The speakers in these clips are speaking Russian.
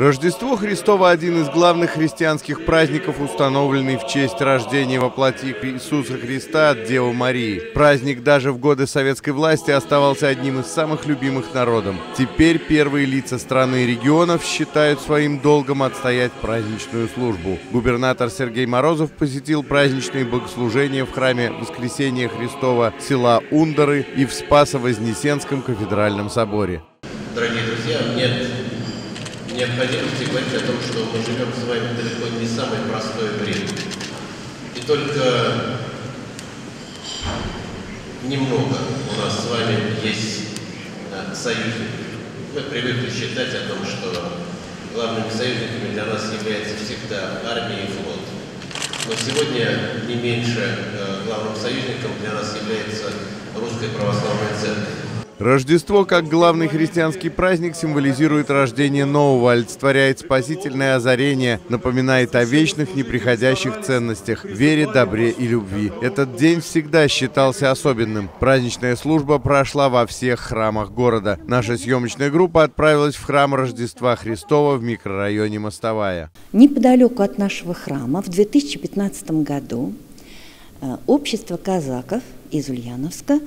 Рождество Христово – один из главных христианских праздников, установленный в честь рождения во плоти Иисуса Христа от Девы Марии. Праздник даже в годы советской власти оставался одним из самых любимых народом. Теперь первые лица страны и регионов считают своим долгом отстоять праздничную службу. Губернатор Сергей Морозов посетил праздничные богослужения в храме Воскресения Христова села Ундары и в Спасо-Вознесенском кафедральном соборе. Дорогие друзья, нет необходимости говорить о том, что мы живем с вами далеко не самое простое время. И только немного у нас с вами есть да, союзников. Мы привыкли считать о том, что главными союзниками для нас является всегда армия и флот. Но сегодня не меньше э, главным союзником для нас является Русская Православная Церковь. Рождество, как главный христианский праздник, символизирует рождение нового, олицетворяет спасительное озарение, напоминает о вечных, неприходящих ценностях, вере, добре и любви. Этот день всегда считался особенным. Праздничная служба прошла во всех храмах города. Наша съемочная группа отправилась в храм Рождества Христова в микрорайоне Мостовая. Неподалеку от нашего храма в 2015 году э, общество казаков из Ульяновска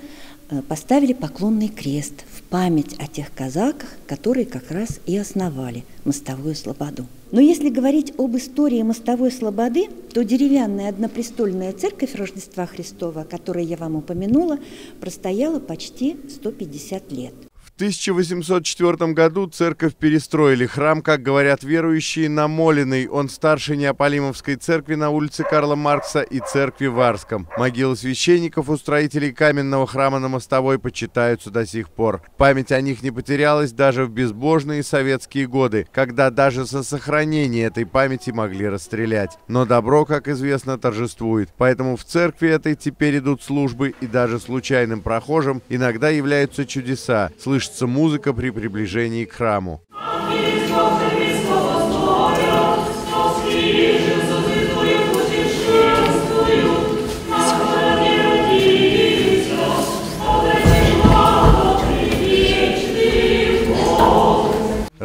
поставили поклонный крест в память о тех казаках, которые как раз и основали мостовую слободу. Но если говорить об истории мостовой слободы, то деревянная однопрестольная церковь Рождества Христова, о которой я вам упомянула, простояла почти 150 лет. В 1804 году церковь перестроили. Храм, как говорят верующие, намоленный. Он старше Неаполимовской церкви на улице Карла Маркса и церкви в Арском. Могилы священников у строителей каменного храма на Мостовой почитаются до сих пор. Память о них не потерялась даже в безбожные советские годы, когда даже за сохранение этой памяти могли расстрелять. Но добро, как известно, торжествует. Поэтому в церкви этой теперь идут службы, и даже случайным прохожим иногда являются чудеса. Слышь слышится музыка при приближении к храму.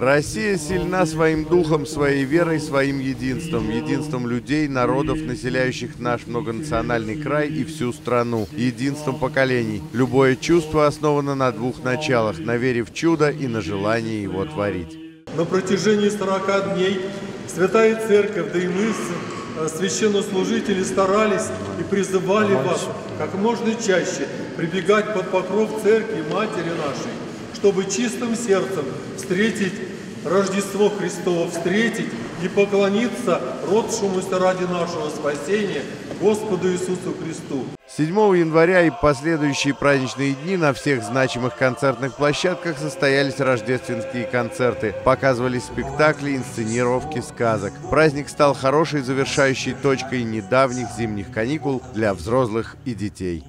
Россия сильна своим духом, своей верой, своим единством, единством людей, народов, населяющих наш многонациональный край и всю страну, единством поколений. Любое чувство основано на двух началах – на вере в чудо и на желании его творить. На протяжении 40 дней Святая Церковь, да и мы, э, священнослужители, старались и призывали вас как можно чаще прибегать под покров Церкви Матери нашей, чтобы чистым сердцем встретить Рождество Христово, встретить и поклониться родшемуся ради нашего спасения Господу Иисусу Христу. 7 января и последующие праздничные дни на всех значимых концертных площадках состоялись рождественские концерты, показывались спектакли, инсценировки сказок. Праздник стал хорошей завершающей точкой недавних зимних каникул для взрослых и детей.